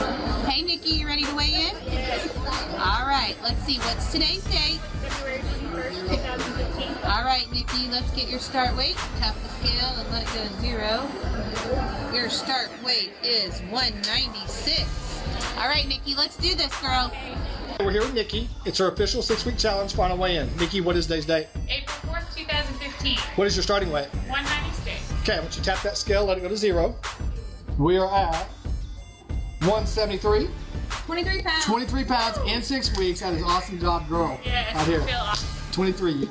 Okay, Nicki, you ready to weigh in? All right, let's see. What's today's date? February 21st, 2015. All right, Nicki, let's get your start weight. Tap the scale and let it go to zero. Your start weight is 196. All right, Nicki, let's do this, girl. We're here with Nicki. It's her official six-week challenge final weigh-in. Nicki, what is today's date? April 4th, 2015. What is your starting weight? 196. Okay, once you tap that scale, let it go to zero. We are at 173, 23 pounds. 23 pounds in six weeks. That is awesome job, girl. Yes, Out here. feel awesome. 23.